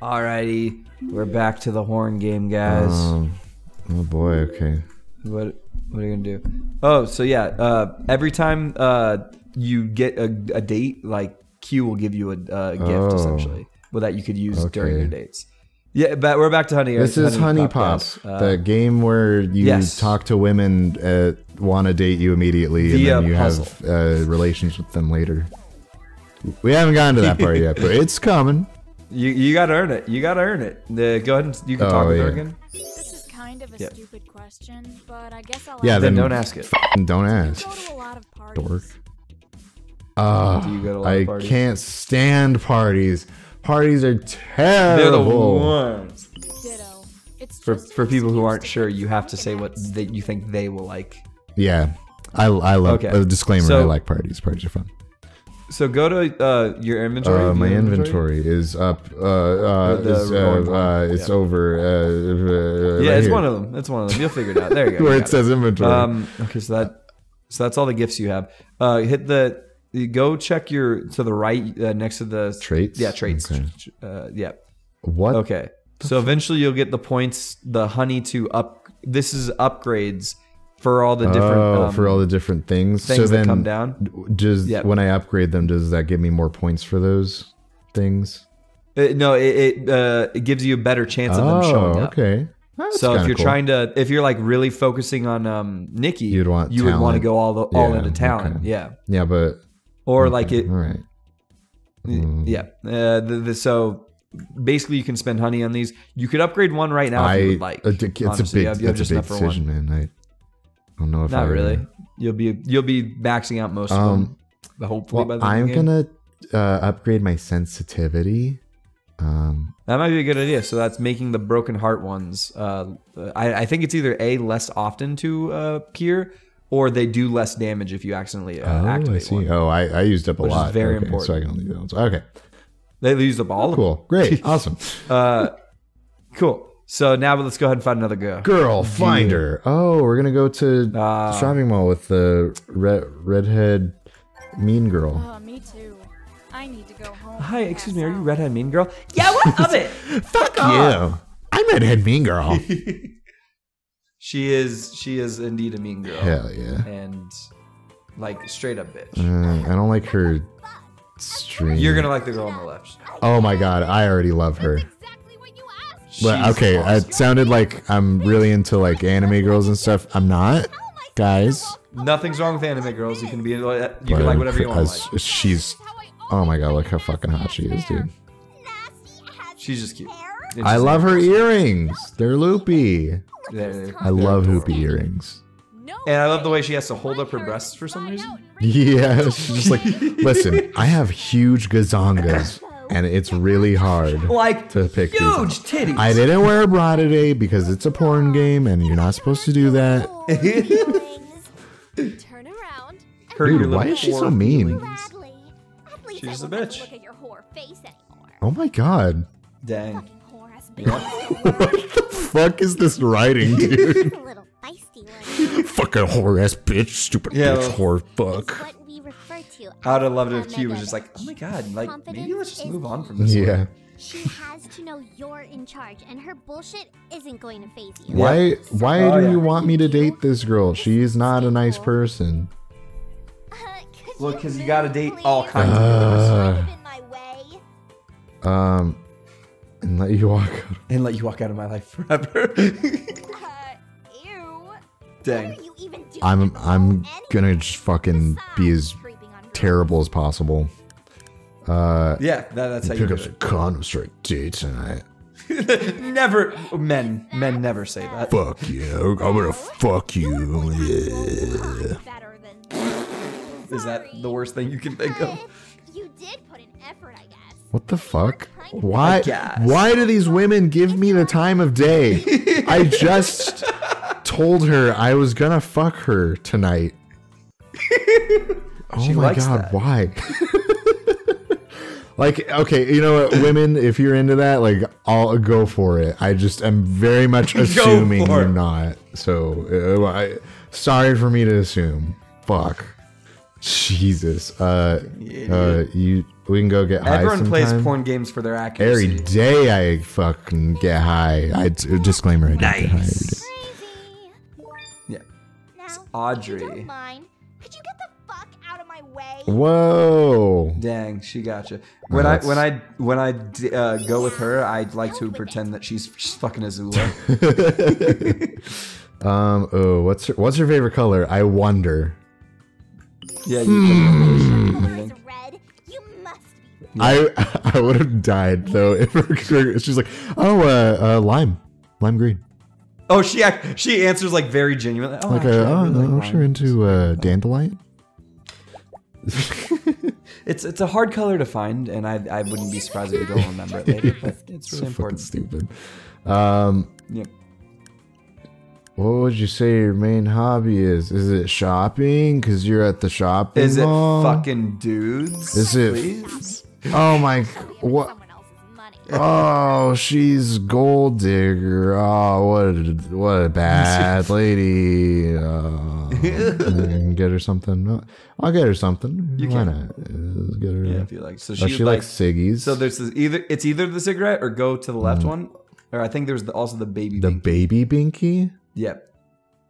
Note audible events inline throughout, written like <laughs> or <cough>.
Alrighty, we're back to the horn game, guys. Um, oh boy. Okay. what what are you gonna do? Oh, so yeah, uh, every time uh, you get a, a date, like Kyu will give you a, a gift Oh. essentially, well that you could use during your dates. Yeah, but we're back to honey. This is HuniePop, Guys. Uh, the game where you yes. talk to women, uh, want to date you immediately, Via and then you puzzle. have uh, relations with them later. We haven't gotten to that part yet, but <laughs> it's coming. You you gotta earn it. You gotta earn it. The, go ahead and you can Oh, talk with her yeah. again. This is kind of a Yep. stupid question, but I guess I'll Yeah, ask Then then don't ask it. Don't ask. go to a lot of. Dork. Ah, Do you go to a lot I parties? can't stand parties. Parties are They're the terrible. ones. Ditto. It's For for people who aren't sure, you have to say what have they, you think they will like. Yeah, I I love. Okay. A disclaimer: I like parties. Parties are fun. So go to uh, your inventory. Uh, my have inventory is up. Uh, uh, is, uh, uh, it's Yeah. over. Uh, uh, Yeah, right it's here. one of them. It's one of them. You'll figure it out. There you go. <laughs> where You it says inventory. Um, okay, so that so that's all the gifts you have. Uh, hit the go check your to the right uh, next to the Traits? Yeah, traits. Okay. Yeah. what? Okay. So eventually you'll get the points, the honey to up. This is upgrades for all the different oh, um, for all the different things. things so that then, come down. does Yep. when I upgrade them, does that give me more points for those things? Uh, no, it it, uh, it gives you a better chance of them oh, showing up. okay. That's So if you're cool. trying to, if you're like really focusing on um Nikki, You'd want you would want to go all the, all Yeah, into talent, okay. yeah, yeah, but or like it, all right. Mm. yeah. Uh, the, the, so basically, you can spend honey on these. You could upgrade one right now if you would like. it's honestly. a big, You have- you have a big for one. decision, man. I don't know if Not I really. You'll be you'll be maxing out most of Um, them. Hopefully, by Well, the I'm game. gonna uh, upgrade my sensitivity. Um, That might be a good idea. So that's making the broken heart ones. Uh, I, I think it's either a less often to uh, appear, or they do less damage if you accidentally uh, oh, I see. one. Oh, I, I used up a Which is lot. very okay, So I can only do those. Okay, They used up all of cool, great, <laughs> awesome. Uh, cool. So now let's go ahead and find another girl. Girl finder. Oh, we're gonna go to the shopping mall with the red redhead mean girl. Oh, me too. I need to go home. Hi, excuse me. Are you redhead mean girl? Yeah, what of it? <laughs> Fuck you. I'm redhead mean girl. <laughs> she is. She is indeed a mean girl. Hell yeah. And like straight up bitch. Uh, I don't like her stream. You're gonna like the girl on the left. Oh my god, I already love her. But okay, it sounded like I'm really into like anime girls and stuff. I'm not, guys. Nothing's wrong with anime girls. You can be. Uh, you can like whatever you want. to As- Like. She's. Oh my god, look how fucking hot she is, dude. She's just cute. hair. I love her earrings. They're loopy. They're- I love hoopy earrings. And I love the way she has to hold up her breasts for some reason. out and <laughs> reach Yeah, she's just like, listen, I have huge <laughs> gazongas, and it's really hard Like to pick these. huge up. titties. I didn't wear a bra today because it's a porn game, and you're not supposed to do that. <laughs> Turn around. Dude, why is she so mean? feelings. Gladly. At least She's I a bitch. to Look at your whore face anymore. Oh my god, Dang. Fucking whore ass bitch. <laughs> what the fuck is this writing, dude? a little feisty one. Fucking whore ass bitch, stupid Yeah, bitch, whore fuck. It's what we refer to. I would have as loved it if Kyu was just like, oh my god, like maybe let's just move on from this. one." Yeah. She has to know you're in charge, and her bullshit isn't going to phase you. Why? Why Oh, do yeah. you want me to date this girl? She is not a nice person. <laughs> Look, cause you gotta date all kinds of girls. Kind of in my way. Um, and let you walk. out. And let you walk out of my life forever. <laughs> Uh, ew. Dang. What are you even doing I'm. I'm home gonna just fucking be as terrible as possible. Uh, Yeah, that, that's how you pick do up some it. condoms for a date tonight. <laughs> never, men, men never say that. Fuck you. I'm gonna fuck you. Yeah. Is that the worst thing you can think of? You did put an effort, I guess. What the fuck? Why? Why do these women give me the time of day? <laughs> I just told her I was gonna fuck her tonight. <laughs> Oh She my likes god, that. why? <laughs> like, okay, you know what, women, if you're into that, like, I'll go for it. I just am very much <laughs> assuming you're it. not. So, uh, I, sorry for me to assume. Fuck. Jesus. Uh, uh, you. We can go get high Everyone plays porn games for their Every accuracy. day I fucking get high. I disclaimer. I don't get high every day. Crazy. Yeah. Now, if you Audrey. Whoa. Dang, she got you. When No, I when I when I uh, go with her, I'd like to pretend that she's, she's fucking Azula. <laughs> <laughs> Um. Oh, what's her, what's her favorite color? I wonder. Yeah, you Color can. is red. You must be. I <laughs> I would have died though if she's like, oh, uh, uh, lime, lime green. Oh, she act, she answers like very genuinely. Oh, Like, actually, uh, I oh, really no, like I'm sure into uh, dandelion. <laughs> It's it's a hard color to find, and I I wouldn't be surprised if you don't remember it later. But <laughs> it's really So important. stupid. Um, Yeah. what would you say your main hobby is? Is it shopping? Cause you're at the shopping Is it mall? fucking dudes? Is it- Please? Oh my! What? Someone else's money. Oh, she's gold digger. Oh, what a what a bad <laughs> lady. Uh, get her something. I'll get her something. You Why can. not? Get her. Yeah, if you like. So oh, she, she like. likes ciggies. So there's this either it's either the cigarette or go to the left one, or I think there's the, also the baby. Mm. the Bink. baby binky. Yep.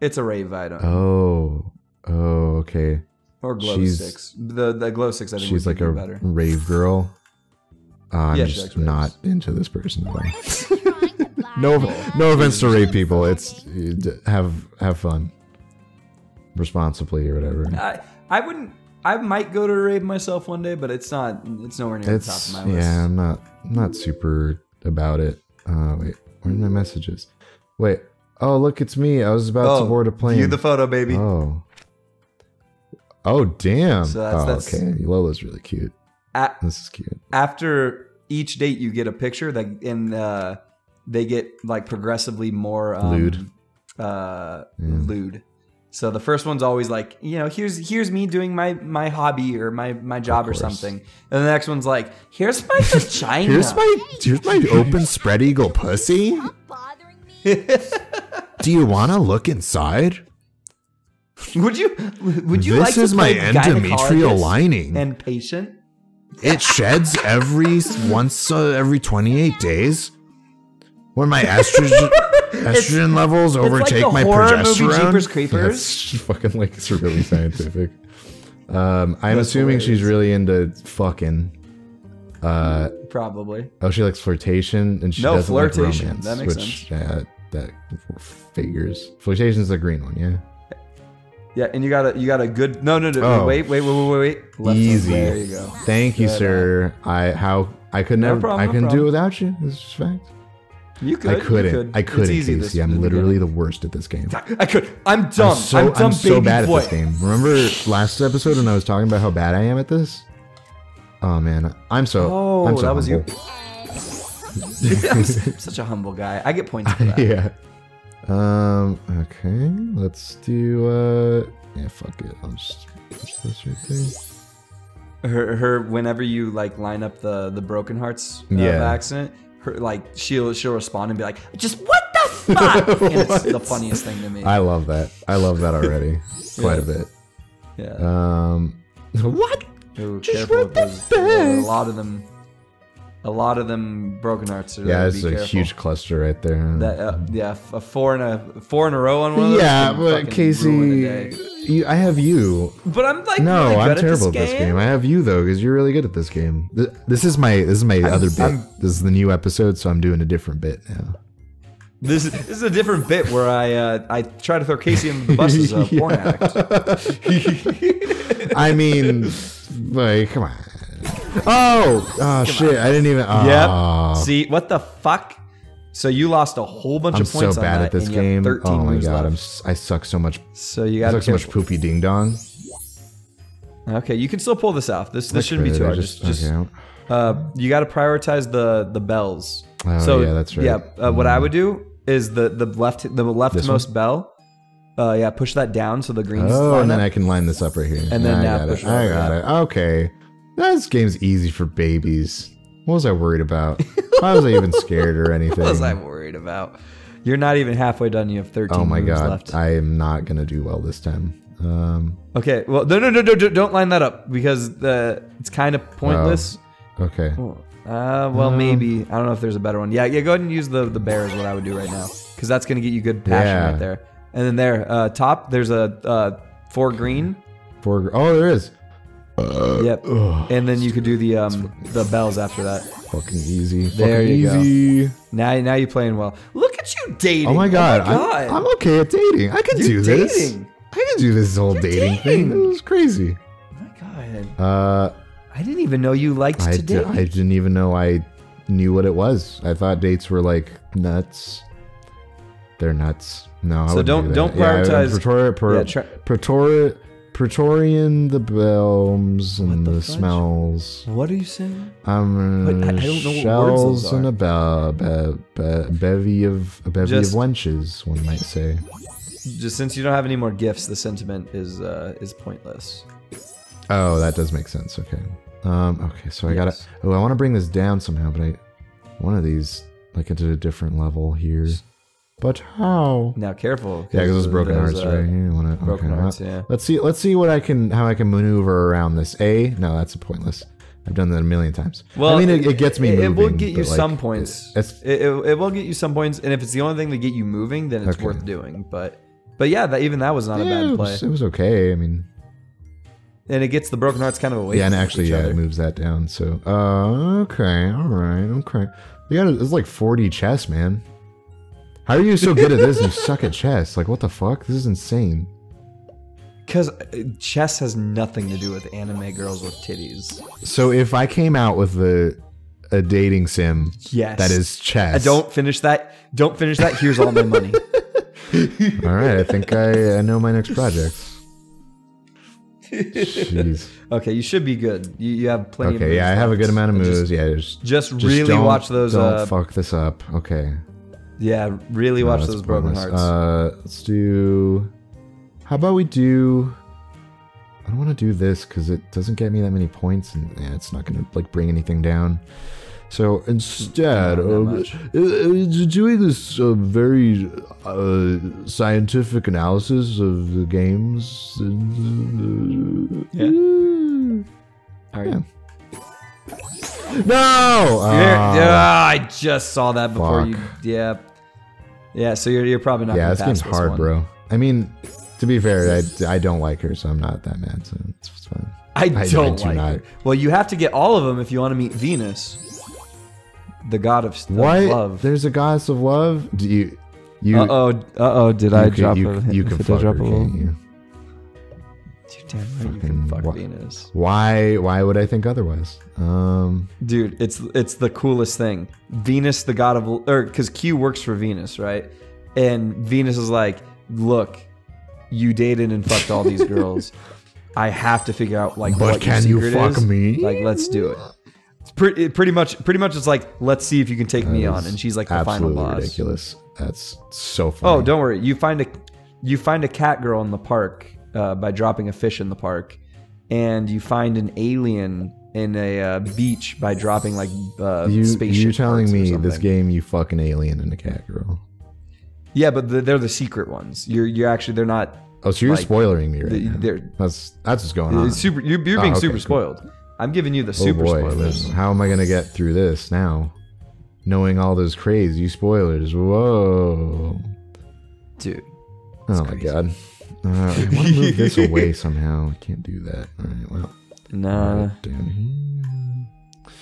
It's a rave item Oh, oh, okay. or glow she's- sticks. The the glow sticks I think She's like a better. rave girl. Uh, I'm Yeah, just not into this person at all. Trying to buy No, no offense to rape people. It's have have fun, responsibly or whatever. I I wouldn't. I might go to a rave myself one day, but it's not. It's nowhere near It's the top of my list. yeah. I'm not I'm not super about it. Uh, wait, where are my messages? Wait. Oh, look, it's me. I was about to board a plane. View Oh, the photo, baby. oh. Oh damn! So that's- oh, that's- okay. Lola's really cute. A- This is cute. after each date, you get a picture that, and uh, they get like progressively more um, Lewd. Uh, lewd. So the first one's always like, you know, here's here's me doing my my hobby or my my job or something, and the next one's like, here's my <laughs> vagina. Here's my here's my open spread eagle pussy. Stop bothering me. Do you want to look inside? Would you would you This like to is my endometrial lining. and patient? It sheds every once uh, every 28 days. When my <laughs> estrogen estrogen levels like overtake the my horror movie progesterone. Jeepers Creepers. That's fucking like it's really scientific. Um, I'm That's assuming she's really into fucking. Uh, Probably. oh, she likes flirtation and she No, doesn't like flirtation. romance, That makes which uh, that figures. Flirtation's the green one, yeah. Yeah, and you got a you got a good no no no Oh. wait wait wait wait wait. Easy. there you go Thank you, Good, uh, sir. I how I could No never problem, I no couldn't do without you. This is fact. you could I couldn't. could. I couldn't, easy Casey. this- I'm literally the worst at this game. I could I'm dumb I'm so, I'm dumb I'm so baby bad boy. at this game. Remember last episode when I was talking about how bad I am at this? Oh man, I'm so. Oh, I'm so that was you. I'm <laughs> such a humble guy I get points for <laughs> that yeah. Um. Okay. Let's do. Uh. Yeah. Fuck it. I'll just push this right there. her her whenever you like line up the the broken hearts uh, Yeah. accident her like she'll she'll respond and be like just what the fuck <laughs> and it's the funniest thing to me I love that. I love that already. <laughs> Quite a bit. yeah Um. <laughs> What? Ooh, just with the back. a lot of them a lot of them broken hearts are Yeah, it's a careful. huge cluster right there. That uh, yeah, a four in a four in a row on one of those. yeah, but fucking ruin a Casey, you, I have you. But I'm like No, really I'm good terrible at at this game. I have you though, because you're really good at this game. Th- This is my this is my other bit. I'm- this is the new episode, so I'm doing a different bit now. This is, this is a different bit where I uh, I try to throw Casey under the bus as a <laughs> porn addict. <laughs> I mean, like, come on. Oh, oh shit! I didn't even. Oh, Yep. See what the fuck? So you lost a whole bunch I'm of so points on bad that, at this and you have game. 13 Oh my god, I'm left. I suck so much. So you got so much poopy ding dong. Okay, you can still pull this off. This this shouldn't be too hard. Just, just okay. uh, you got to prioritize the the bells. Oh, so yeah, that's right. Yeah, uh, what I would do is the the left the leftmost bell. Uh, yeah, push that down so the green's Oh, and then up. I can line this up right here. And then I got it I got it. Okay, this game's easy for babies. What was I worried about? Why was I even scared or anything? <laughs> What was I worried about? You're not even halfway done. You have 13 Oh my god, left. I am not gonna do well this time. Um, Okay, well, no, no, no, no, don't line that up because the it's kind of pointless. okay. Uh, well, Um, maybe I don't know if there's a better one. Yeah, yeah, go ahead and use the the bear is what I would do right now because that's gonna get you good passion Yeah. right there. And then there, uh, top, there's a uh, four green. Four. Oh, there is. Yep. And then you could do the um the bells after that. Fucking easy. There fucking you go. Now, now you're playing well. Look at you dating. Oh my god, Oh my god. I'm, I'm okay at dating. I can You're do this. I can do this whole You're dating, dating. thing. It was crazy. Oh my god. Uh, I didn't even know you liked I, to date. I didn't even know I knew what it was. I thought dates were like nuts. They're nuts. No, So don't- do that. don't Yeah, prioritize- Praetor- Pra- yeah, try- Praetor- Praetorian the bells and the the, smells. what are you saying? Um, But I- I don't know what words shells and a be- be- be- bevy of a bevy Just- of wenches. One might say. Just since you don't have any more gifts, the sentiment is uh, is pointless. Oh, that does make sense. Okay. Um. Okay. So I gotta. Oh, I want to bring this down somehow, but I one of these like into a different level here. But how? Now, careful. Yeah, because it's broken there's, hearts, uh, right? You want to broken okay. hearts, uh, yeah. Let's see. Let's see what I can. How I can maneuver around this. A. No, that's pointless. I've done that a million times. Well, I mean, it, it gets me It, moving. it will get you like, some points. It, it, it will get you some points, and if it's the only thing to get you moving, then it's Okay. worth doing. But but yeah, that, even that was not a yeah, bad it play, was, it was okay. I mean, and it gets the broken hearts kind of away. yeah, and actually, yeah, other. it moves that down. So, uh, okay, all right, okay. You got it's like 40 chess, man. How are you so good at this you suck at chess? Like, what the fuck? This is insane. Because uh, chess has nothing to do with anime girls with titties. So, if I came out with a a dating sim Yes. that is chess, Uh, don't finish that. Don't finish that. Here's all my money. <laughs> <laughs> All right, I think I, I know my next project. Jeez. Okay, you should be good. You, you have plenty. of Okay, yeah, I have a good amount of moves. Just, yeah, just, just, just really don't- watch those. Don't Uh, fuck this up. Okay. Yeah, really watch those broken hearts. Uh, let's do. How about we do? I don't want to do this because it doesn't get me that many points, and yeah, it's not gonna like bring anything down. So instead of uh, uh, doing this uh, very uh, scientific analysis of the games, uh, all right. yeah. no, You're- Ah. yeah, I just saw that before you. Fuck. Yeah, yeah. So you're, you're probably not. yeah, this game's hard, one. bro. I mean, to be fair, I, I don't like her, so I'm not that mad. So it's, it's fine. I I don't do like not. her. Well, you have to get all of them if you want to meet Venus, the god of, love. There's a goddess of love. Do you? You? Uh oh, uh oh. Did I can- drop you, a? you can fuck her, drop a little? Dude, damn right, you Fucking can fuck wha- Venus, Why? Why would I think otherwise? Um. dude. It's it's the coolest thing. Venus, the god of, or because Kyu works for Venus, right? And Venus is like, look, you dated and fucked all these <laughs> girls. I have to figure out like But what your can you fuck is. me? Like, let's do it. It's pretty, pretty much, pretty much. It's like, let's see if you can take me on, and she's like the final boss. ridiculous. That's so funny. Oh, don't worry. You find a you find a cat girl in the park uh, by dropping a fish in the park, and you find an alien in a uh, beach by dropping like uh, You spaceship. You're telling me this game you fucking alien and a cat girl? Yeah, but the, they're the secret ones. You're you're actually they're not. Oh, so you're Like, spoiling me right the- now. they're- That's that's what's going on. Super. You're, you're Oh, being okay, super cool. spoiled. I'm giving you the Oh super boy, spoilers. how am I gonna get through this now? Knowing all those crazy spoilers. Whoa. Dude, Oh my crazy. god. Uh, I want to move this <laughs> away somehow. I can't do that. All right. Well, nah. right down here.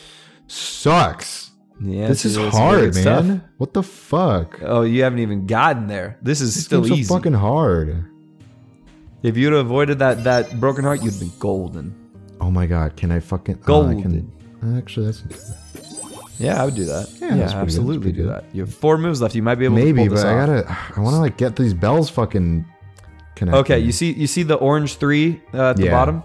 Sucks. Yeah, this is hard, weird stuff. man. What the fuck? Oh, you haven't even gotten there. This is This still easy. so fucking hard. if you'd have avoided that that broken heart, you'd be golden. Oh my god. Can I fucking? I Golden. can, actually, that's Yeah, I would do that. Yeah, Yeah, that's pretty good, absolutely do good. that. You have four moves left. You might be able to maybe, but this I gotta. I want to like get these bells fucking connected. Okay, you see you see the orange three uh, at the Yeah. bottom.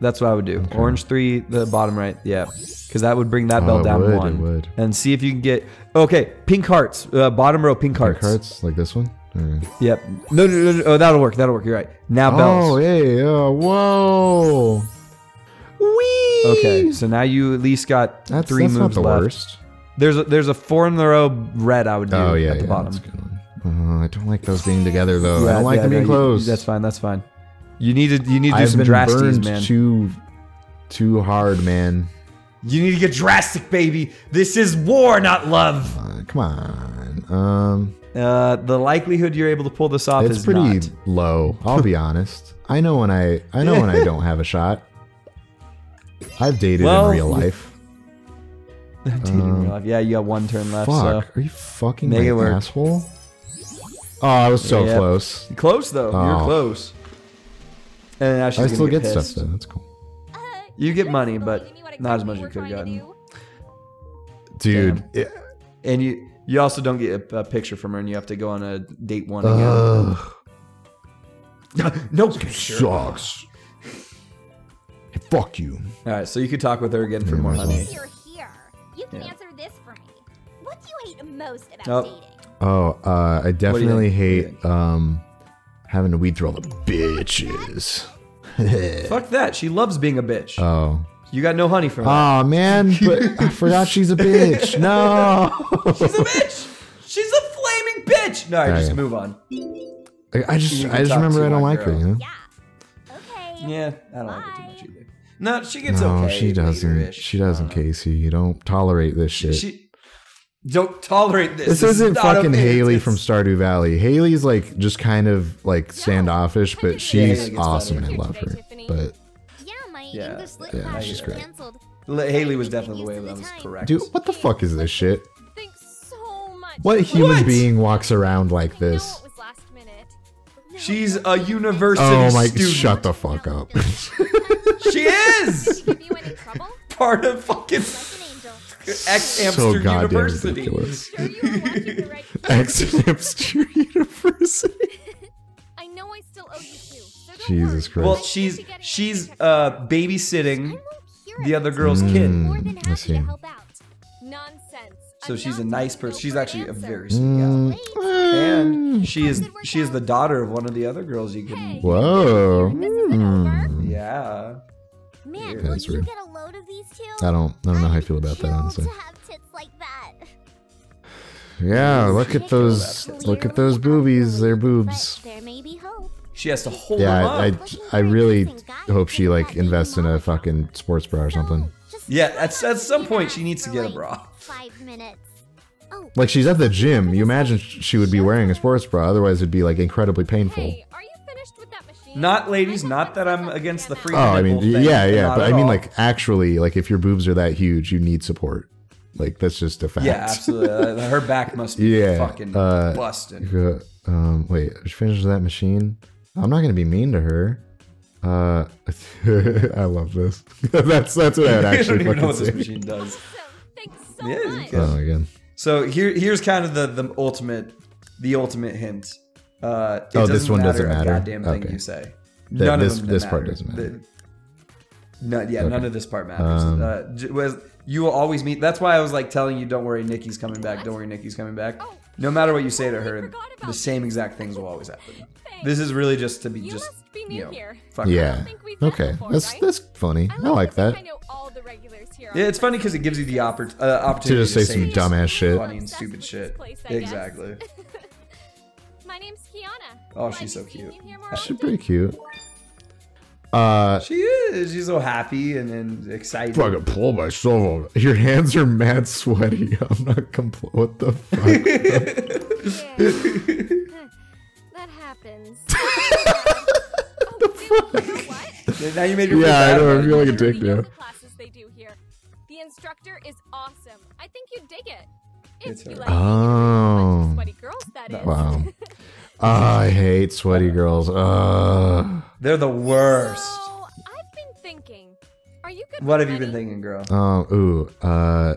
That's what I would do. Okay. Orange three, the bottom right. Yeah, because that would bring that Oh, bell it down would, it one. would. And see if you can get okay. Pink hearts, uh, bottom row, pink hearts. Pink hearts. like this one. Or- Yep. No, no, no, no. Oh, that'll work. That'll work. You're right. Now bells. Oh, hey, oh, whoa. Wee. Okay, so now you at least got That's, three that's moves not the left. worst. There's a, there's a four in the row red I would do Oh yeah, at the yeah, bottom. That's a good one. Uh, I don't like those being together though. I don't like yeah, them being no, close. That's fine. That's fine. You need to you need to do I've some been drasties, man. too too hard, man. You need to get drastic, baby. This is war, not love. Uh, come on. Um, Uh, the likelihood you're able to pull this off it's is pretty not. low. I'll be <laughs> honest. I know when I I know when I <laughs> don't have a shot. I've dated Well, <laughs> in real life. Dating in real life. Yeah, you got one turn left. Fuck, So are you fucking Make my it work. asshole? Oh, I was so Yep. close. close though. You're Oh. close. And now she's I still get, get stuff though. That's cool, Uh, You get money, but not as much as you could've gotten. dude. Damn. it- And you you also don't get a, a picture from her, and you have to go on a date one again. Ugh, <laughs> no picture. sucks. Hey, fuck you. All right, so you could talk with her again for Yeah, more might as honey. You're here. You can Yeah. answer this for me. What do you hate most about Oh. dating? Oh, uh, I definitely think? What do you hate um having to weed through all the bitches. <laughs> Fuck that. She loves being a bitch. oh. you got no honey from her. Oh man, but <laughs> I forgot she's a bitch. <laughs> No. She's a bitch. She's a flaming bitch. No, Yeah, just yeah. move on. I I just I just remember I don't my like her, you know? Yeah. Okay. Yeah, I don't like her too much either. No, she gets No, okay. she doesn't. She doesn't, I. Casey. You don't tolerate this shit. She don't tolerate this. this is isn't not fucking okay. Haley It's- from Stardew Valley. Haley's like just kind of like standoffish, but she's gets awesome better. and I love her. But Yeah, my Yeah, English lit yeah, class she's great. canceled. Haley was definitely the way used to that was correct. dude, what the fuck is this shit? Thanks so much. What human What? being walks around like this? it was last minute. She's a university Oh my! student. Shut the fuck up. <laughs> She is Give you any trouble? part of fucking Like an angel. Ex so Amster goddamn University. ridiculous. Sure you were watching the right <laughs> Ex Hipster University. <laughs> I know I still owe you two. So Jesus. Christ. Well, she's should be getting she's uh babysitting I won't hear the other girl's Mm. kid. I see. to help out. nonsense. So she's a nice person. She's actually a very sweet gal. Mm. And she is she is the daughter of one of the other girls you can Hey. Whoa. This isn't over. Mm. Yeah. Man, Weird. will That's you weird. get a load of these two? I don't. I don't know how I feel about that honestly. To have tits like that. Yeah, look at those. Look at those boobies. They're boobs. There may be hope. She has to hold Yeah, them I, up. I, I really hope she like invests in a fucking sports bra or something. Yeah, at- at some point she needs to get a bra. Five minutes. Oh, Like she's at the gym. You imagine she would be wearing a sports bra. Otherwise, it'd be like incredibly painful. Not ladies, not that I'm against the free Oh, I mean, thing, yeah, yeah, not but I mean, all. like actually, like if your boobs are that huge, you need support. Like that's just a fact. Yeah, absolutely. Uh, <laughs> Her back must be Yeah, fucking uh, busted. Uh, um, wait, she finishes that machine. I'm not gonna be mean to her. Uh, <laughs> I love this. <laughs> that's that's what I would I don't actually even know fucking what this say. machine does. Awesome. Thanks so Yeah, much. Oh my god. So here, here's kind of the the ultimate, the ultimate hint. Uh, it Oh, this one doesn't a matter? goddamn thing Okay. you say. That- None this- of them this matter. part doesn't matter. The- no, yeah, Okay. none of this part matters. Um, uh, j- was you will always meet. That's why I was like telling you, don't worry, Nikki's coming back. Don't worry, Nikki's coming back. Oh, No matter what you say to her, the same exact things will always happen. Thanks. This is really just to be You just must be you new know, here. fuck. Yeah. think Okay. before, That's right? that's funny. I like that. I know all the regulars here. Yeah, it's funny because it gives you the oppor- uh, opportunity just say some Hey, dumbass shit. funny and stupid shit. place, Exactly. <laughs> <laughs> My name's Kyanna. Oh, she's so cute. you here more She's pretty cute. Uh, She is. She's so happy and, and excited. fucking pull myself. up. Your hands are mad sweaty. <laughs> I'm not compl- What the fuck? <laughs> Yeah. <laughs> that happens. oh, wait, you know what? Now you made your Yeah, I know, I feel like a dick The now. classes they do here. The instructor is awesome. I think you'd dig it. It's If you like being around a bunch of Oh. sweaty girls, that is. Wow. I hate sweaty girls. Uh, They're the worst. So, I've been thinking. Are you good What with have you been thinking, girl? um, ooh, uh,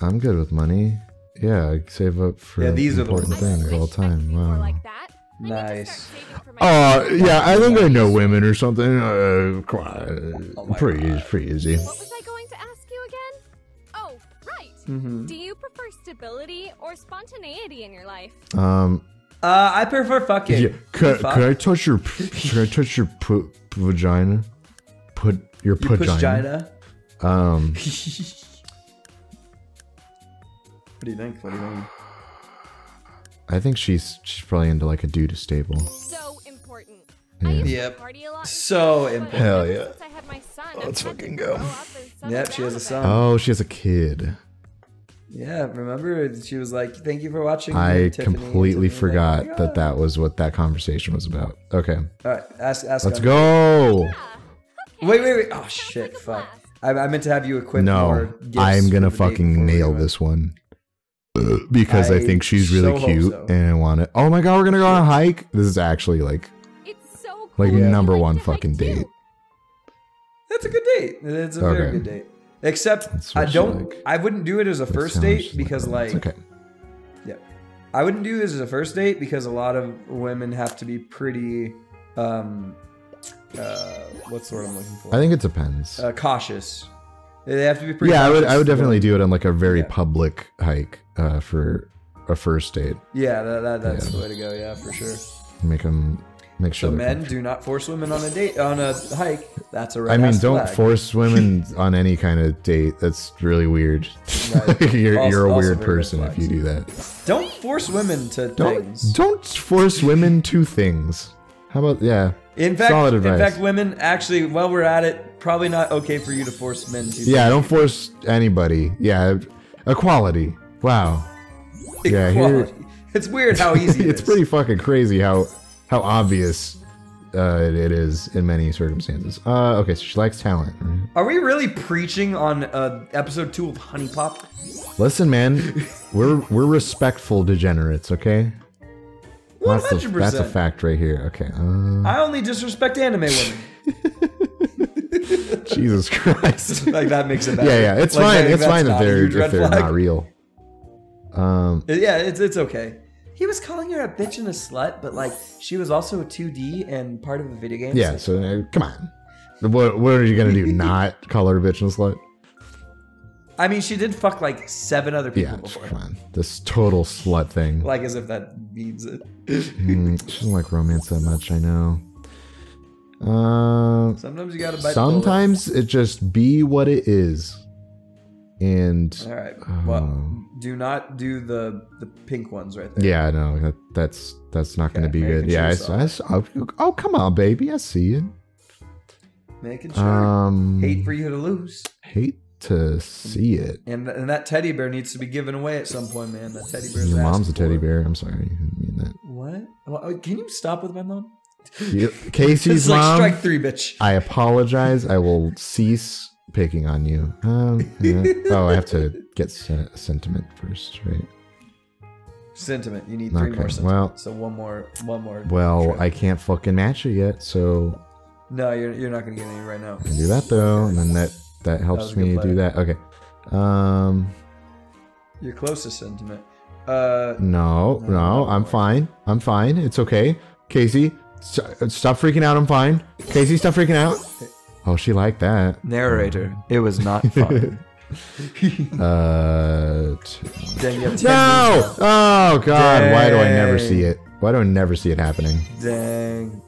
I'm good with money. Yeah, I save up for Yeah, these are the important things all the time. could be more Wow. like that. I need to Nice. start saving for my Oh future. yeah, I think I know women or something. Uh, come on. Oh my pretty, God. pretty easy. Mm-hmm. Do you prefer stability or spontaneity in your life? Um, Uh, I prefer fucking. yeah, could, Fuck. could I touch your? Could I touch your pu- vagina? Put your You push vagina. Um, <laughs> What do you think? What do you think? I think she's she's probably into like a dude to stable. So important. Yeah. I Yep. party a lot. So but important. Hell ever yeah. Since I had my son, Let's I've had to fucking go. grow up and settle Yep, she has a son. Oh, she has a kid. Yeah, remember she was like, "Thank you for watching." I Tiffany." completely Tiffany forgot like, that that was what that conversation was about. Okay, All right, ask, ask. let's on- go. Wait, wait, wait. Oh shit! Fuck. I, I meant to have you equip. No, I'm gonna for the date fucking nail this one Uh, because I, I think she's really so cute so. and I want it. Oh my god, we're gonna go on a hike. This is actually like It's so cool. like cool. number one fucking date. That's a good date. It's a very good date. Except I don't. like. I wouldn't do it as a first date because romance. like okay, Yeah. I wouldn't do this as a first date because a lot of women have to be pretty um uh what's the word I'm looking for? I think it depends. uh, cautious. They have to be pretty yeah, I would. I would definitely do it on like a very Yeah. public hike uh, for a first date. Yeah, that, that that's Yeah. the way to go, yeah, for sure. Make them make sure. So men do not force women on a date on a hike. That's a red I mean, don't flag. force <laughs> women on any kind of date. That's really weird. Right. <laughs> you're Also- you're a weird person if you do that. Don't force women to Don't things. don't force women to things. How about yeah? In fact, Solid in fact, women actually, while we're at it, probably not okay for you to force men to. Yeah, don't force anybody. Yeah, equality. Wow. yeah, here- Equality. <laughs> It's weird how easy it it's pretty fucking crazy how how obvious uh, it, it is in many circumstances. Uh, okay, so she likes talent. Right? Are we really preaching on uh, episode two of HuniePop? Listen, man, <laughs> we're we're respectful degenerates. Okay, One that's a, that's a fact right here. Okay. Uh, I only disrespect anime women. <laughs> Jesus Christ. <laughs> like that makes it better. yeah, yeah, it's Like, fine. like, It's fine if they're if they're flag. not real. Um, Yeah, it's it's okay. He was calling her a bitch and a slut, but like she was also a 2D and part of a video game. yeah. So uh, come on. What what are you gonna do? <laughs> Not call her a bitch and a slut? I mean, she did fuck like seven other people Yeah, before. come on. This total slut thing. Like as if that means it. Mm, she doesn't like romance that much. I know. Uh, Sometimes you gotta bite. sometimes it just be what it is, and All right. Well, Oh. do not do the the pink ones right there. yeah, no, that, that's that's not going to be good. Yeah, I, I oh, oh, come on, baby, I see it. Making sure. Um, Hate for you to lose. hate to see it. And, and that teddy bear needs to be given away at some point, man. That teddy bear. Your mom's a teddy bear. I'm sorry, I didn't mean that. What? Well, Can you stop with my mom? You- Casey's <laughs> It's like mom. strike three, bitch. I apologize. I will cease picking on you. Um, yeah. oh, I have to get se- sentiment first, right? Sentiment. You need three Okay, more sentiment. well- so one more, one more. Well, trip. I can't fucking match it yet, so no, you're you're not gonna get any right now. I can do that though, and then that that helps good me do that. Okay. Um, Your closest sentiment. Uh, no, No, no, no I'm fine. I'm fine. It's okay. Casey, st- stop freaking out. I'm fine. Casey, stop freaking out. Oh, she liked that. narrator. It was not <laughs> fun. Uh, t- Dang, you have 10 no! Oh God! Why do I never see it? Why do I never see it happening? Dang.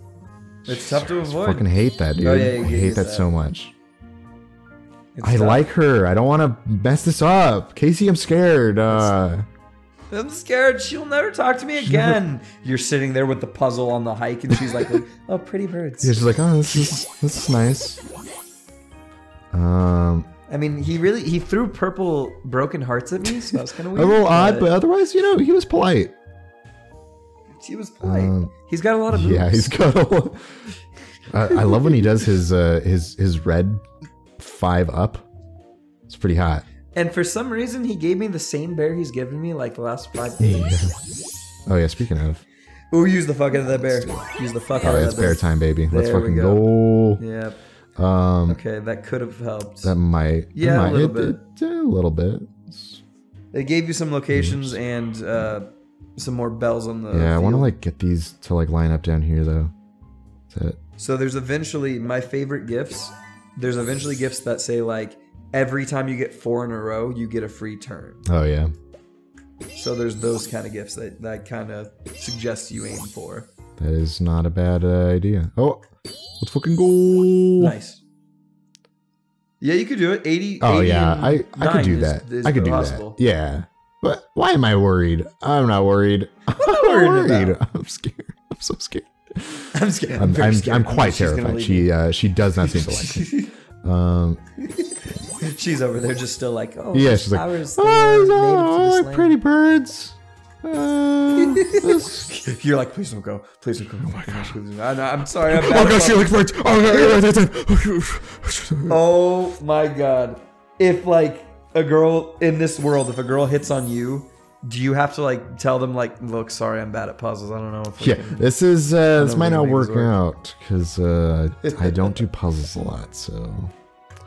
It's tough to I avoid. fucking hate that, dude. Oh, yeah, I hate that, that. so much. It's I tough. like her. I don't want to mess this up. Casey, I'm scared. Uh, I'm scared. She'll never talk to me again. You're sitting there with the puzzle on the hike, and she's like, <laughs> "Oh, pretty birds." yeah, she's like, oh, this is this is nice. Um, I mean, he really he threw purple broken hearts at me, so that was kind of a weird. little odd, but otherwise, you know, he was polite. he was polite. Um, he's got a lot of moves. Yeah, He's got. I love when he does his uh his his red five up. It's pretty hot. And for some reason, he gave me the same bear he's given me like the last five days. Oh yeah, speaking of, Ooh, use the fuck out of that bear. Use the fuck all out right, of it's that bear bear. time, baby. Let's There fucking go. Yep. Um, Okay, that could have helped. that might. Yeah, a might, little it- it- a little bit. It's- They gave you some locations and uh, some more bells on the. yeah, I want to like get these to like line up down here though. That's it. So there's eventually my favorite gifts. There's eventually gifts that say like every time you get four in a row, you get a free turn. Oh yeah. So there's those kind of gifts that that kind of suggest you aim for. That is not a bad uh, idea. Oh, let's fucking go. Nice. Yeah, you could do it. 80. Oh 80 yeah, I I could do that. is I could do that. Yeah. But why am I worried? I'm not worried. <laughs> I'm not worried worried. <laughs> I'm scared. I'm so scared. <laughs> I'm scared. I'm, very I'm, scared. I'm quite terrified. She uh, she does not seem to like me. Um. <laughs> she's over there just still like, oh, yeah, she's like, oh, they're native to I this like pretty birds. Uh, <laughs> You're like, please don't go. Please don't go. Oh my gosh. I I'm sorry. I'm oh gosh, she likes birds. Oh, yeah. oh my god. If like a girl in this world, if a girl hits on you, do you have to like tell them like, look, sorry, I'm bad at puzzles. I don't know if Yeah, can-" this is uh, this might not work work. out because uh, I don't do <laughs> puzzles a lot. So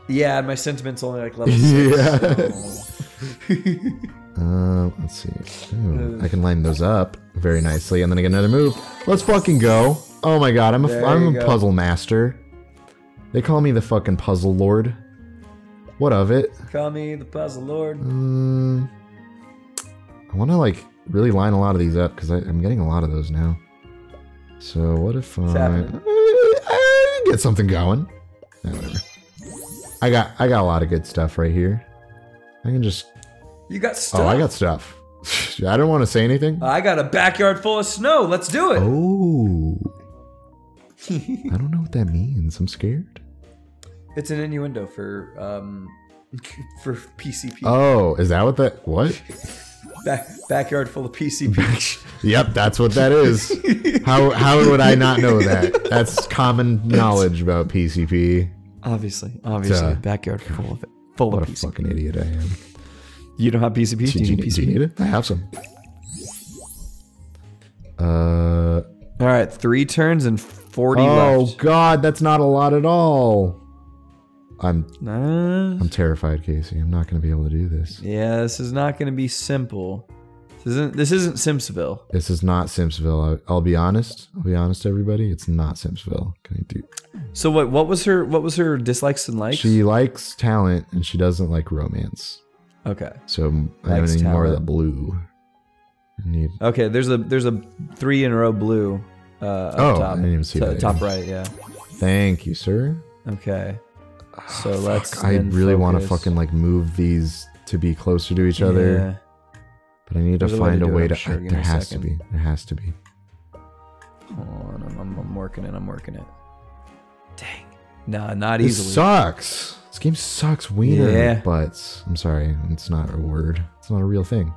Yeah, and my sentiment's only like level <laughs> Yeah. six. <laughs> uh, let's see. Ooh, I can line those up very nicely, and then I get another move. Let's fucking go! Oh my god, I'm a I'm a go. puzzle master. They call me the fucking puzzle lord. What of it? Call me the puzzle lord. Um, I want to like really line a lot of these up because I'm getting a lot of those now. So what if <laughs> I, get something going? Eh, whatever. I got I got a lot of good stuff right here. I can just You got stuff. oh I got stuff. <laughs> I don't want to say anything. I got a backyard full of snow. Let's do it. Oh, <laughs> I don't know what that means. I'm scared. It's an innuendo for um <laughs> for PCP. Oh, is that what that what? Back, backyard full of PCP. Yep, that's what that is. how how would I not know that? That's common knowledge about PCP. Obviously, obviously, Duh. backyard full of it, full What of a PCP. fucking idiot I am. You don't have PCP? Do Do you need do you need it? I have some. Uh All right, three turns and forty oh left. god, that's not a lot at all. I'm Nah. I'm terrified, Casey. I'm not going to be able to do this. yeah, this is not going to be simple. This isn't. This isn't Simsville. This is not Simpsonville. I, I'll be honest. I'll be honest, everybody. It's not Simpsonville. Can I do? So what? What was her? What was her dislikes and likes? She likes talent and she doesn't like romance. okay. So I Likes need more of the blue. I need. Okay. There's a there's a three in a row blue. Uh, Oh, top. I didn't even see that, Top right. Yeah. Thank you, sir. Okay. So Fuck, let's. I really want to fucking like move these to be closer to each other, Yeah. But I need There's to a way to find a way to. sure. I- there has to be. There has to be. Hold on, I'm, I'm, I'm working it. I'm working it. Dang. Nah, not This easily. sucks. This game sucks wiener Yeah. butts. I'm sorry. It's not a word. It's not a real thing.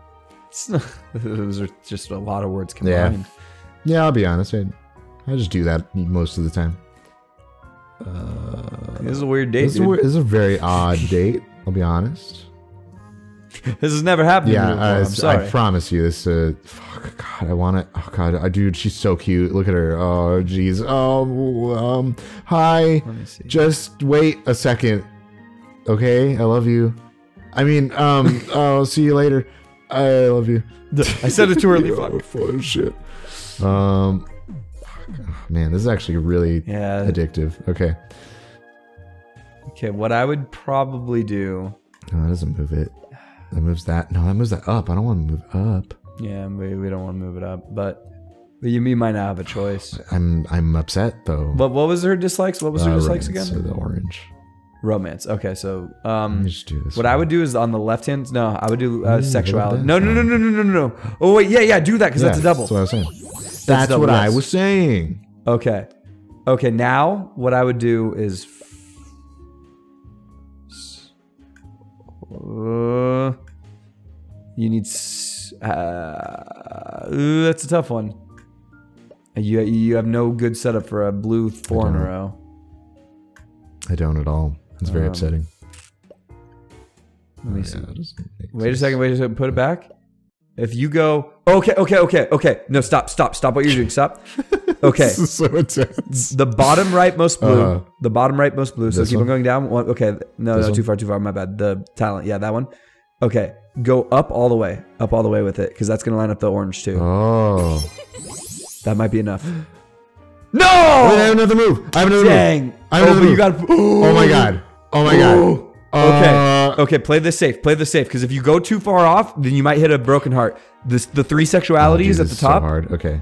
It's not- <laughs> those are just a lot of words combined. Yeah, I'll be honest. I, I just do that most of the time. Uh, uh, this is a weird date, This is, a, this is a very <laughs> odd date. I'll be honest. <laughs> This has never happened Yeah, before. I, I'm sorry. I promise you. This. Uh, fuck, God, I want it. Oh God, uh, dude, she's so cute. Look at her. Oh, jeez. Oh, um, hi. Let me see. Just wait a second. Okay, I love you. I mean, um, I'll <laughs> see you later. I love you. I said it too early. <laughs> Fuck. Oh, fuck, shit. Um, man, this is actually really Yeah. addictive. Okay, Okay, what I would probably do. no, that doesn't move it. That moves that. No, that moves that up. I don't want to move up. Yeah, we, we don't want to move it up, but you, you might not have a choice. I'm I'm upset though. But what was her dislikes? What was her Uh, dislikes again? So the orange. Romance. Okay, so um, me just do this. what I would do is on the left hand. No, I would do uh, sexuality. No, no, no, no, no, no, no, no. Oh wait, yeah, yeah, do that because that's a double. That's what I was saying. That's, double, what I was saying. Okay. Okay, now what I would do is uh, you need uh, that's a tough one. You you have no good setup for a blue four in a row. I don't at all. It's very Um, upsetting. Let me Oh, see. yeah, it doesn't make Wait a second, wait a second, put it back. If you go okay, okay, okay, okay. No, stop, stop, stop what you're doing. Stop. <laughs> <laughs> Okay. This is so intense. The bottom right most blue. Uh, the bottom right most blue. So keep on going down. One, okay. No, This no, too one? far, too far. My bad. The talent. Yeah, that one. Okay. Go up all the way. Up all the way with it. Because that's going to line up the orange too. Oh. That might be enough. Oh, I have No! another move. I have another move. Dang. I have Oh, another but you move. got. Oh my god. Oh my god. <gasps> Okay. Uh, okay. Play this safe. Play this safe. Because if you go too far off, then you might hit a broken heart. This the three oh, dude, sexualities at this the is so top. hard. Okay.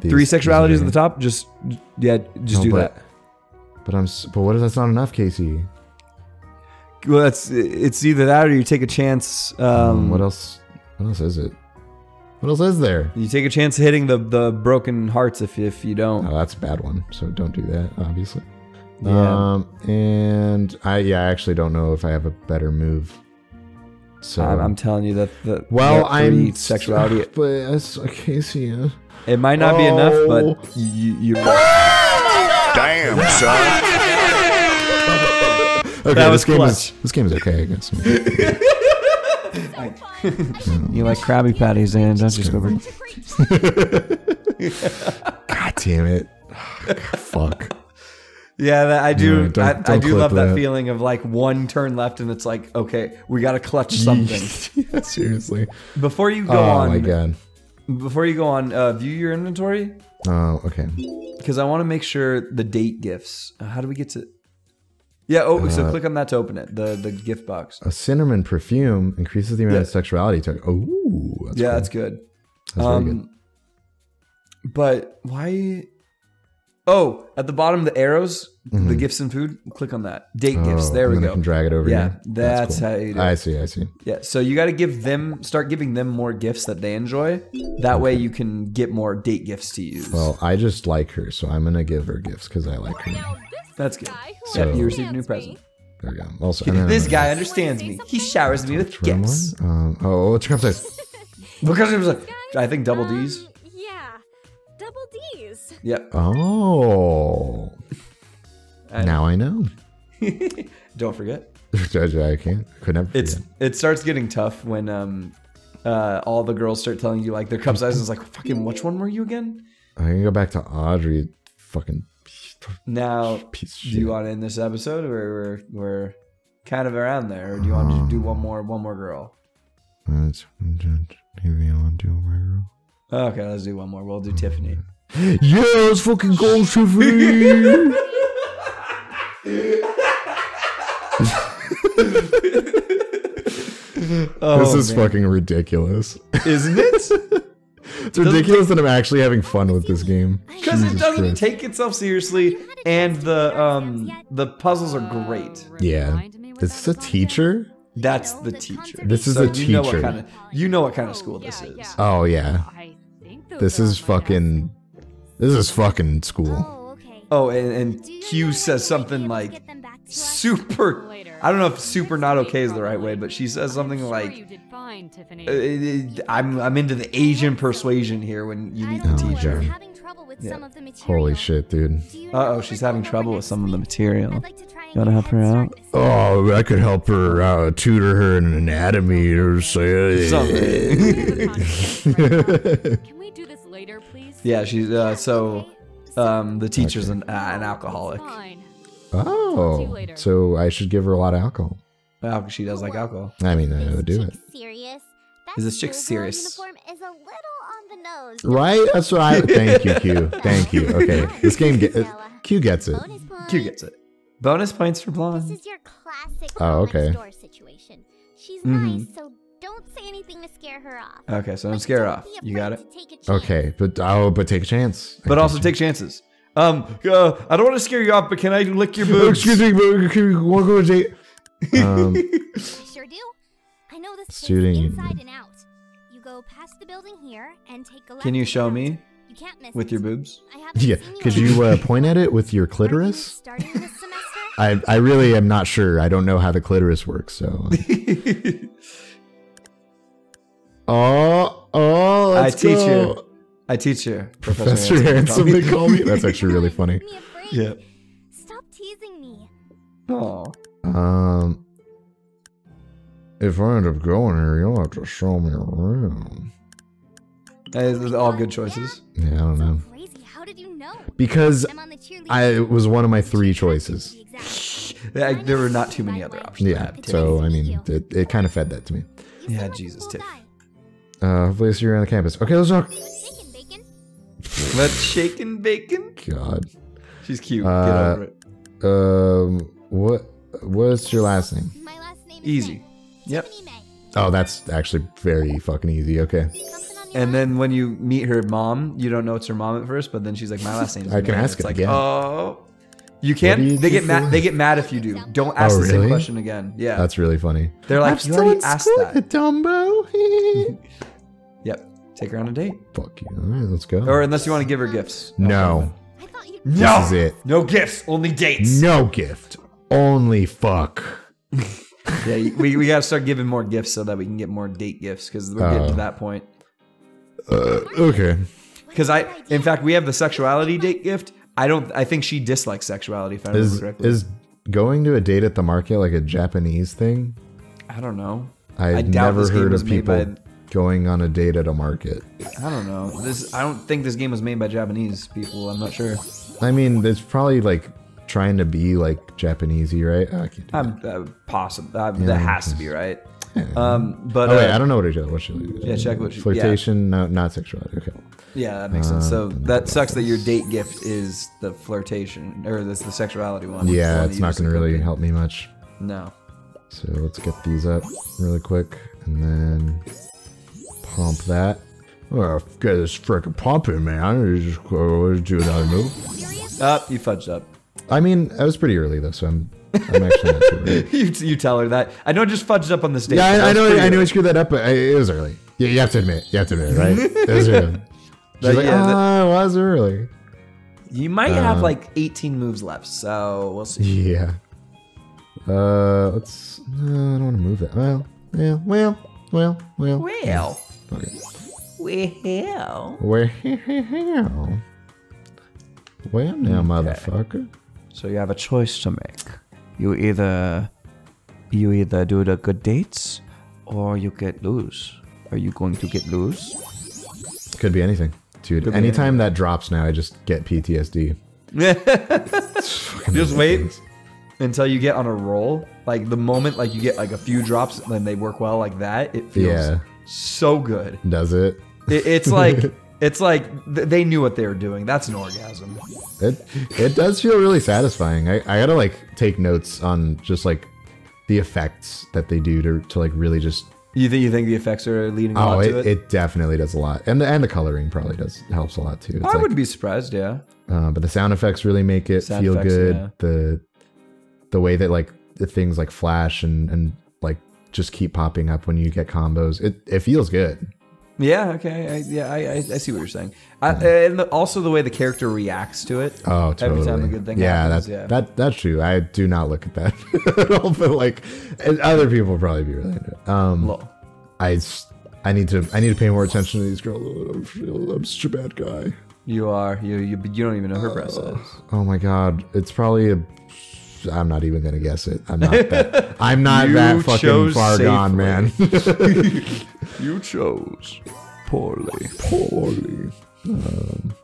These- three sexualities at the top. Just yeah. Just No, do but, that. But I'm. But what if that's not enough, Casey? Well, that's it's either that or you take a chance. Um, Um, what else? What else is it? What else is there? You take a chance hitting the the broken hearts if if you don't. Oh, that's a bad one. So don't do that, obviously. Yeah. Um, and I yeah, I actually don't know if I have a better move. So I'm, I'm telling you that the well, the I'm sexuality. <laughs> but it's okay. See ya. It might not be enough, Oh. but you you. Damn, son. <laughs> Okay, That was this game clutch. is this game is okay. I guess. <laughs> You like Krabby Patties, and don't just go. over- God damn it! <sighs> Fuck. Yeah, that, I do. Yeah, don't- I, I don't do love that. that. feeling of like one turn left, and it's like, okay, we got to clutch something. <laughs> yeah, seriously. Before you go Oh on, my god. before you go on, uh, view your inventory Oh, okay. because I want to make sure the date gifts. Uh, how do we get to? Yeah. Oh, so Uh, click on that to open it. The the gift box. A cinnamon perfume increases the amount of sexuality token. Oh, that's yeah, cool. that's good. That's very um, good. But why? Oh, at the bottom, the arrows, the Mhm. gifts and food. Click on that. Date gifts. Oh, There we and then I go. can drag it over Yeah, here. that's cool. how you do It. I see. I see. Yeah, so you got to give them, start giving them more gifts that they enjoy. That way you can get more date gifts to use. Well, I just like her, so I'm gonna give her gifts because I like her. That's good. So- yeah, you received a new present. There we go. Also, and then This guy gonna- understands me. He showers me with gifts. more? Um, oh, what's your cup size? Because it was like. I think double Um, D's. Yeah, double D's. Yep. Oh, I- now I know. <laughs> Don't forget. <laughs> I can't. I could never. It's forget. it starts getting tough when um uh all the girls start telling you like their cup sizes. Like fucking, which one were you again? I can go back to Audrey. Fucking Now, piece of do you want to end this episode, or we're we're kind of around there, or do you want to do one more one more girl? Let's maybe I want to do my girl. Okay, let's do one more. We'll do Tiffany. <laughs> Yeah, let's fucking go, Tiffany. <laughs> Oh, this is man. fucking ridiculous. isn't it? <laughs> It's ridiculous that I'm actually having fun with this game. Because it doesn't Christ. take itself seriously, and the um the puzzles are great. Yeah. Is this a teacher? That's the teacher. This is So a You know what teacher. kind of you know what kind of school this is. Oh yeah. I think those This is on my desk. fucking. This is fucking school. Oh. Oh, and, and Do you know Kyu says you might be something like get them back to us? super. I don't know if super not okay is the right way, but she says something like, you did fine, Tiffany. uh, it- it- "I'm I'm into the Asian persuasion here." When you meet the teacher. I'm having trouble with Yeah. some of the material. Holy shit, dude. Uh oh, she's having trouble with some of the material. I'd like to You wanna help her out? Oh, I could help her uh, tutor her in anatomy or. Something. <laughs> Can we do this later, please? Yeah, she's uh, so um the teacher's an uh, an alcoholic. Oh, so I should give her a lot of alcohol. Well, she does like alcohol. I mean, I would do chick's it. Serious. That Is this chick serious? Is a little on the nose. Right? That's what I. Thank you, Kyu. Thank you. <laughs> Okay, this game get Kyu gets it. Kyu gets it. Bonus points for This blonde. is your classic Oh, okay. next door situation. She's Mhm. nice, so don't say anything to scare her off. Okay, so don't But scare her don't off. You got it. afraid to take a chance. Okay, but oh, but take a chance. But also take chances. Um, uh, I don't want to scare you off, but can I lick your boobs? Excuse me, but can we walk over a date? <laughs> Um, I sure do. I know this place inside and out. You go past the building here and take a left. Can you show out. me You can't miss with it. your boobs? I yeah, could you uh, point at it with your Are you clitoris? starting this <laughs> semester? I I really am not sure. I don't know how the clitoris works. So. <laughs> Oh, oh, let's I teach go. you. I teach you, Professor Hanson, Handsome, they they call me. That's actually really funny. Yeah. Stop teasing me. Oh, Um, if I end up going here, you'll have to show me around. Those are all good choices. Yeah, I don't know. Crazy. How did you know? Because I'm on the cheerleading I it was one of my three choices. To be exact. There there were not too many other options. Yeah, so I mean, it, it kind of fed that to me. Yeah, seem like a Jesus, cool Tiff. Guy. Uh, hopefully I see you around the campus. Okay, let's talk. What's shaking, bacon? Let's shake and bacon. God. She's cute. Uh, Get over it. Um, what what's your last name? My last name is Easy. Maye. Yep. Oh, that's actually very fucking easy. Okay, Something on your And then when you meet her mom, you don't know it's her mom at first, but then she's like, "My last name." I can ask It's it like, again. oh, you can. do you They get mad. They get mad if you do. Don't ask Oh, the same question again. Yeah, that's really funny. they're like, I'm "You still already in asked that." Dumbo. <laughs> Yep. Take her on a date. Fuck you. All right, let's go. Or unless you want to give her gifts. no, I thought you. No. this is it. No gifts, only dates. No gift. Only fuck. <laughs> Yeah, we, we got to start giving more gifts so that we can get more date gifts because we're getting to Oh. that point. Uh, okay. Because I, in fact, we have the sexuality date gift. I don't. I think she dislikes sexuality. If I remember Is correctly. is going to a date at the market like a Japanese thing? I don't know. I've I doubt never this game heard was of made people by- going on a date at a market. I don't know. This. I don't think this game was made by Japanese people. I'm not sure. I mean, it's probably like trying to be like Japanesey, right? Oh, I can't do I'm uh, possible. Uh, Yeah, that has to be right. Um, but Oh wait, uh, I don't know what it is. What should we Yeah, check what you- flirtation, no, not sexuality. Okay. Yeah, that makes sense. So that sucks that your date gift is the flirtation or the sexuality one. Yeah, one it's not going to really help me much. No. So let's get these up really quick and then pump that. Oh, get this freaking pumping, man. You just go do another move. Up, you fudged up. I mean, I was pretty early though, so I'm I'm actually not too early. <laughs> you, you tell her that. I know I just fudged up on the date. Yeah, I, I know. I know I screwed that up, but I, it was early. Yeah, you have to admit. You have to admit, right? <laughs> It was early. She's like, yeah, that- "Ah, I was early. You might have Uh, like 18 moves left, so we'll see. Yeah. Uh, let's. No, I don't want to move that. Well, yeah, well, well, well. Well, Okay. well. Well, well now, motherfucker. So you have a choice to make. You either you either do the good dates or you get loose. Are you going to get loose? Could be anything, dude. Could be Anytime that drops now, I just get PTSD. <laughs> Just wait until you get on a roll. Like the moment like you get like a few drops and they work well like that, it feels Yeah. So good. Does it? It, it's like <laughs> it's like th- they knew what they were doing. That's an orgasm. It it does feel really satisfying. I, I gotta like take notes on just like the effects that they do to, to like really just You think you think the effects are leading a oh lot it, to it? it definitely does a lot and the and the coloring probably does helps a lot too. It's I like, wouldn't be surprised. Yeah. uh, but the sound effects really make it Sound feel effects, good. yeah. The the way that like the things like flash and and like just keep popping up when you get combos. It it feels good. Yeah. Okay. I, yeah. I, I I see what you're saying. I, and the, also the way the character reacts to it. Oh, totally. Every time a good thing yeah, happens, that's yeah. that that's true. I do not look at that <laughs> at all, but like other people probably be really into it. Um, Lol. I I need to I need to pay more attention to these girls. I'm, feel- I'm such a bad guy. You are. You you you don't even know her size. Oh my god, it's probably a. I'm not even gonna guess it. I'm not that. <laughs> I'm not that fucking chose far gone, man. <laughs> You chose poorly. Poorly. Um,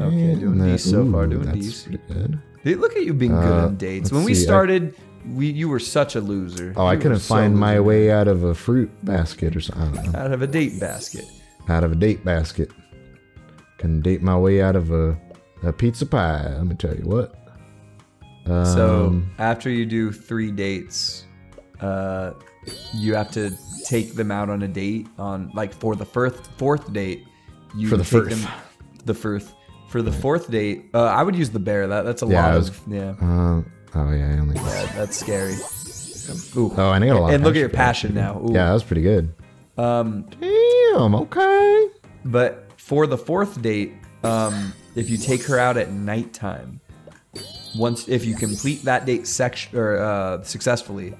Okay, doing and these so far, doing that's these. good. Hey, look at you being good Uh, on dates. When we see, I- started, we you were such a loser. Oh, I You were couldn't so find my way out of a fruit basket or something. I don't know. out of a date basket. out of a date basket. Can date my way out of a, a pizza pie. Let me tell you what. Um, So after you do three dates, uh, you have to take them out on a date on like for the fourth fourth date. You For the take firth. them the first for the fourth date. Uh, I would use the bear. That that's a Yeah, lot was- of yeah. uh, oh yeah, I only. Yeah, that's scary. Ooh. Oh, and I got a lot. and look at your passion. passion now. Ooh. Yeah, that was pretty good. Um, Damn. Okay. but for the fourth date, um, if you take her out at nighttime, once if you complete that date sex or uh, successfully,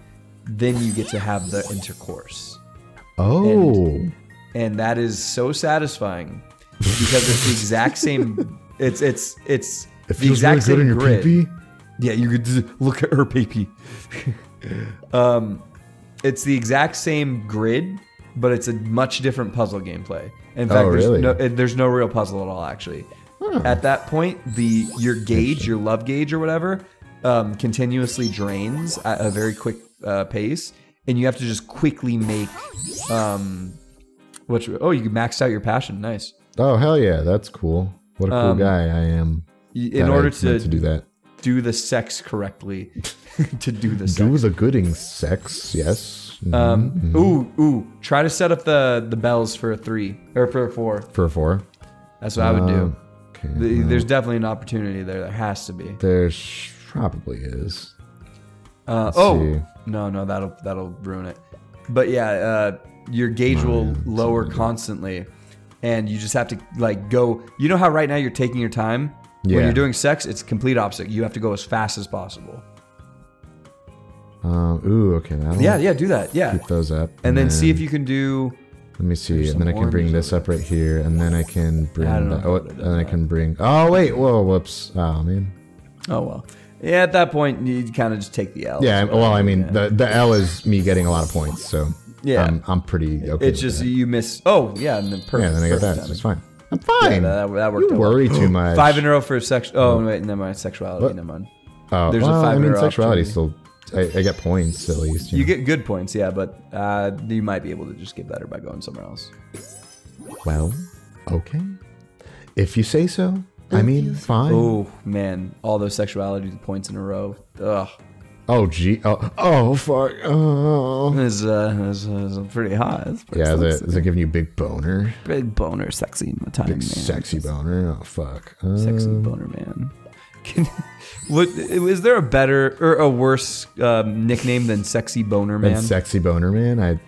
then you get to have the intercourse, Oh. and that is so satisfying because it's the exact same. It's it's it's it the exact really same in your grid. pee Yeah, you could look at her pee <laughs> um, it's the exact same grid, but it's a much different puzzle gameplay. In fact, Oh, there's, really? no, there's no real puzzle at all. Actually, at that point, the your gauge, your love gauge or whatever, um, continuously drains at a very quick uh, pace, and you have to just quickly make. Um, which oh, you maxed out your passion. Nice. Oh hell yeah, that's cool. What a cool Um, guy I am. In order to, to do that, do the sex correctly, <laughs> to do the sex. do the gooding sex. Yes. Um, mhm. Ooh, ooh! Try to set up the the bells for a three or for a four. For a four. That's what I would do. The- There's definitely an opportunity there. There has to be. there probably is. Uh, oh see. no, no, that'll that'll ruin it. but yeah, uh, your gauge will lower constantly, and you just have to like go. You know how right now you're taking your time. Yeah. When you're doing sex, it's complete opposite. You have to go as fast as possible. Um, ooh, okay. That'll Yeah, yeah, do that. Yeah, Keep those up. and then see if you can do. Let me see, There's and then I can bring this up right here, and then I can bring. I that, oh, and then I can bring. Oh wait, whoa, whoops. Oh man. Oh well. Yeah, at that point you kind of just take the L. Yeah. What Well, I mean, yeah. the the L is me getting a lot of points, so Yeah. I'm, I'm pretty okay. it's just that. you miss. Oh yeah, and then perfect. yeah. Then I got that. So it's fine. I'm Yeah, fine. that, that worked. you out well. worry too much. Five in a row for sex. Oh wait, never mind. Sexuality. What? Never mind. Oh, there's a well, I five mean, error sexuality still. I, I get points at least. You know. get good points, yeah, but uh, you might be able to just get better by going somewhere else. Well, okay. If you say so. I mean, fine. Oh man, all those sexuality points in a row. Ugh, Oh, gee. Oh, oh, fuck. Oh. is uh, is, is pretty hot. It's pretty Yeah, is it, it giving you big boner? big boner, sexy time, Big man. sexy boner? Oh, fuck. Uh, sexy boner, man. Can, what is there a better or a worse um, nickname than sexy boner And man? sexy boner man? I.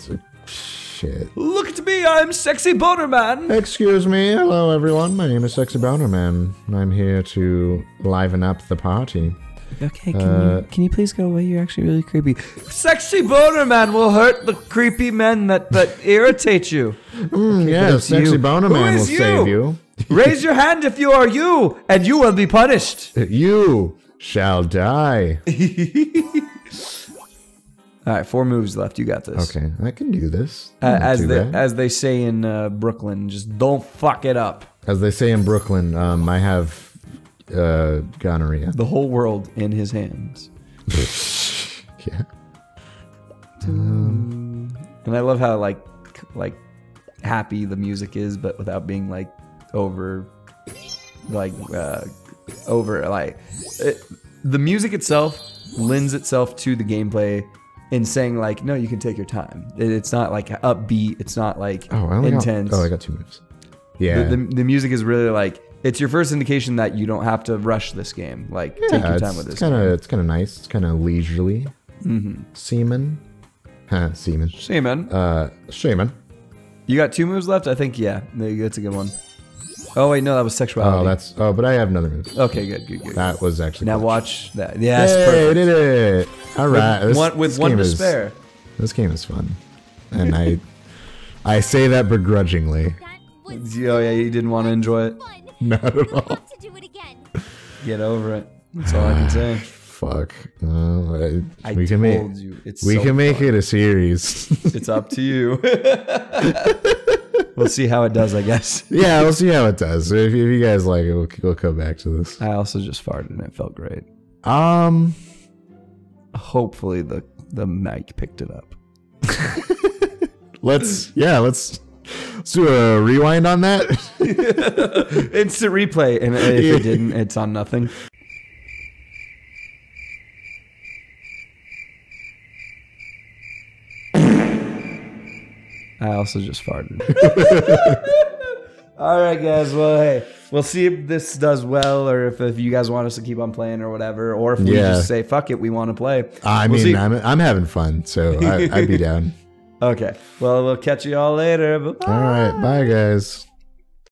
Shit. Look at me, I'm sexy boner man. Excuse me. Hello, everyone. My name is Sexy Boner Man. I'm here to liven up the party. Okay, can Uh, you can you please go away? You're actually really creepy. Sexy boner man will hurt the creepy men that that irritate you. Mm, yeah, Sexy you. Boner Who Man will you? save you. <laughs> Raise your hand if you are you, and you will be punished. You shall die. <laughs> All right, four moves left. You got this. Okay, I can do this. Uh, as they bad. as they say in uh, Brooklyn, just don't fuck it up. As they say in Brooklyn, um, I have uh, gonorrhea. The whole world in his hands. <laughs> Yeah. And I love how like like happy the music is, but without being like over like uh, over like it, the music itself lends itself to the gameplay in saying like no you can take your time It- it's not like upbeat it's not like Oh, I only intense Got, oh, I got two moves. Yeah. the, the, the music is really like it's your first indication that you don't have to rush this game like take your time with this it's kind of it's kind of nice. It's kind of leisurely. Mm-hmm. Seaman. Huh, seaman. see Uh, shaman. you got two moves left i think yeah that's a good one oh wait no that was sexuality Oh, that's. Oh, but I have another move. okay good good good That was actually. now clutch. watch that yes Hey, perfect did it! All right. with this- one, with this one game to is- spare This game is fun, and I, I say that begrudgingly. That oh yeah you didn't want to enjoy it fun. <laughs> Not at all. want to do it again. get over it that's all i can say <sighs> Fuck. Uh, I, i we can told make. you it's We so can make it a series. it's up to you <laughs> <laughs> we'll see how it does i guess <laughs> yeah, we'll see how it does. If, if you guys like it, we'll, we'll come back to this. i also just farted and it felt great Um. hopefully the the mic picked it up <laughs> Let's. Yeah. Let's. Let's do a rewind on that. <laughs> Instant replay, and if it didn't, it's on nothing. I also just farted. <laughs> All right, guys. Well, hey, we'll see if this does well, or if, if you guys want us to keep on playing, or whatever, or if we Yeah. just say "fuck it," we want to play. Uh, I We'll mean, see. I'm I'm having fun, so I, I'd be <laughs> down. okay. Well, we'll catch you all later. Bye. All right. Bye, guys.